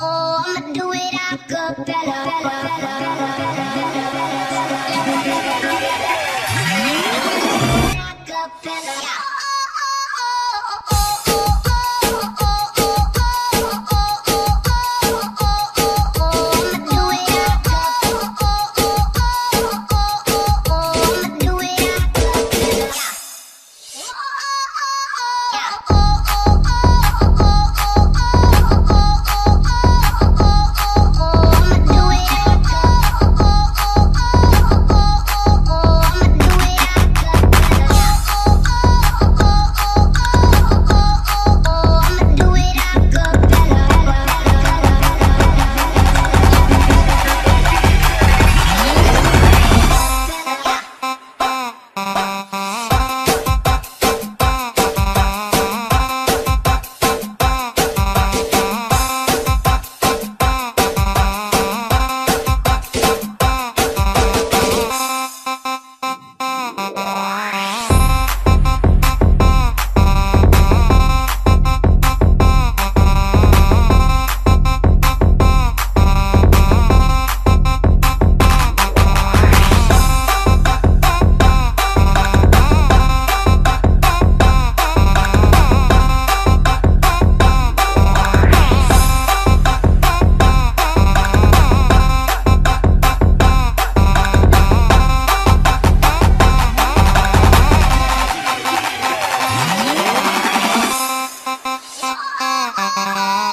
oh, I'ma do it acapella. Acapella. Música